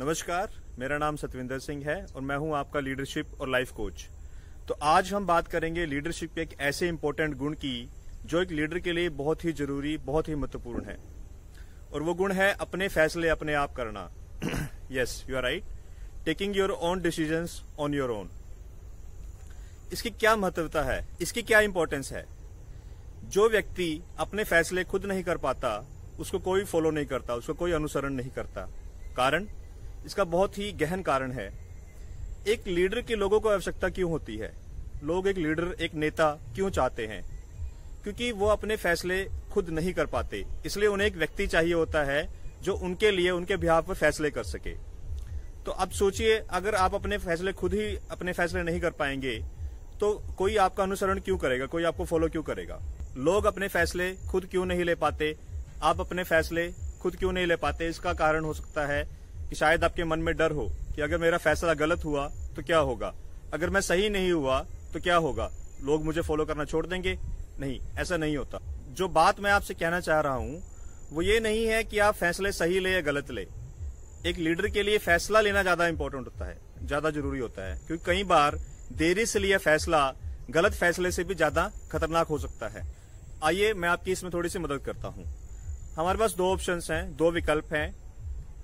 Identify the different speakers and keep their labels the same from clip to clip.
Speaker 1: नमस्कार, मेरा नाम सतविंदर सिंह है और मैं हूँ आपका लीडरशिप और लाइफ कोच। तो आज हम बात करेंगे लीडरशिप के एक ऐसे इम्पोर्टेंट गुण की, जो एक लीडर के लिए बहुत ही ज़रूरी, बहुत ही महत्वपूर्ण है। और वो गुण है अपने फैसले अपने आप करना। Yes you are right taking your own decision on your own इसकी क्या महत्वता है? इसकी क्या इंपॉर्टेंस है? जो व्यक्ति अपने फैसले खुद नहीं कर पाता, उसको कोई फॉलो नहीं करता, उसको कोई अनुसरण नहीं करता। कारण? इसका बहुत ही गहन कारण है। एक लीडर के लोगों को आवश्यकता क्यों होती है? लोग एक लीडर, एक नेता क्यों चाहते हैं? क्योंकि वो अपने फैसले खुद नहीं कर पाते। इसलिए उन्हें एक व्यक्ति चाहिए होता है जो उनके लिए, उनके बिहार पर फैसले कर सके। तो अब सोचिए, अगर आप अपने फैसले खुद ही, अपने फैसले नहीं कर पाएँगे तो कोई आपका अनुसरण क्यों करेगा? कोई आपको फॉलो क्यों करेगा? लोग अपने फैसले खुद क्यों नहीं ले पाते? आप अपने फैसले खुद क्यों नहीं ले पाते? इसका कारण हो सकता है कि शायद आपके मन में डर हो कि अगर मेरा फैसला गलत हुआ तो क्या होगा? अगर मैं सही नहीं हुआ तो क्या होगा? लोग मुझे फॉलो करना छोड़ देंगे? नहीं, ऐसा नहीं होता। जो बात मैं आपसे कहना चाह रहा हूँ, वो ये नहीं है कि आप फैसले सही ले या गलत ले। एक लीडर के लिए फैसला लेना ज़्यादा इंपॉर्टेंट होता है, ज़्यादा ज़रूरी होता है, क्योंकि कई बार देरी से लिया फैसला गलत फैसले से भी ज़्यादा खतरनाक हो सकता है। आइए, मैं आपकी इसमें थोड़ी सी मदद करता हूँ। हमारे पास दो ऑप्शंस हैं, दो विकल्प हैं।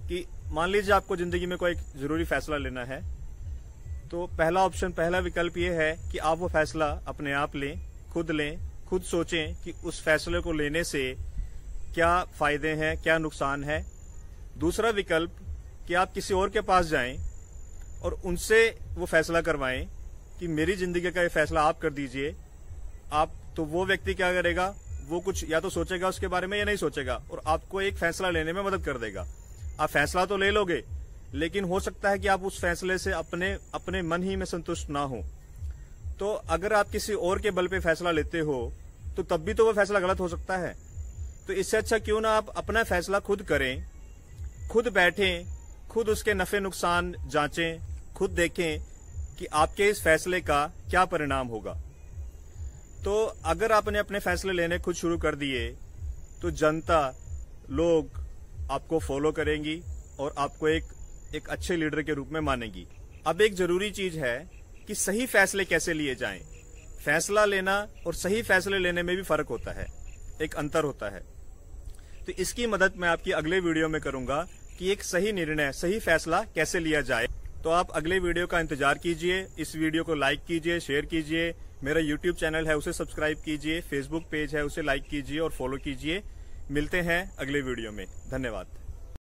Speaker 1: कि मान लीजिए आपको ज़िंदगी में कोई ज़रूरी फैसला लेना है तो पहला ऑप्शन पहला विकल्प ये है कि आप वो फैसला अपने आप लें, खुद लें, खुद सोचें कि उस फैसले को लेने से क्या फ़ायदे हैं, क्या नुकसान है। दूसरा विकल्प, कि आप किसी और के पास जाएँ और उनसे वो फैसला करवाएँ कि मेरी ज़िंदगी का ये फैसला आप कर दीजिए। आप तो वो व्यक्ति क्या करेगा? वो कुछ या तो सोचेगा उसके बारे में या नहीं सोचेगा और आपको एक फैसला लेने में मदद कर देगा। आप फैसला तो ले लोगे, लेकिन हो सकता है कि आप उस फैसले से अपने अपने मन ही में संतुष्ट ना हो। तो अगर आप किसी और के बल पे फैसला लेते हो तो तब भी तो वो फैसला गलत हो सकता है। तो इससे अच्छा क्यों ना आप अपना फैसला खुद करें, खुद बैठें, खुद उसके नफे नुकसान जांचें, खुद देखें कि आपके इस फैसले का क्या परिणाम होगा। तो अगर आपने अपने फैसले लेने खुद शुरू कर दिए तो जनता, लोग आपको फॉलो करेंगी और आपको एक एक अच्छे लीडर के रूप में मानेगी। अब एक ज़रूरी चीज़ है कि सही फैसले कैसे लिए जाएँ। फैसला लेना और सही फैसले लेने में भी फ़र्क होता है, एक अंतर होता है। तो इसकी मदद मैं आपकी अगले वीडियो में करूँगा कि एक सही निर्णय, सही फैसला कैसे लिया जाए। तो आप अगले वीडियो का इंतज़ार कीजिए, इस वीडियो को लाइक कीजिए शेयर कीजिए। मेरा यूट्यूब चैनल है, उसे सब्सक्राइब कीजिए। फेसबुक पेज है, उसे लाइक कीजिए और फॉलो कीजिए। मिलते हैं अगले वीडियो में। धन्यवाद।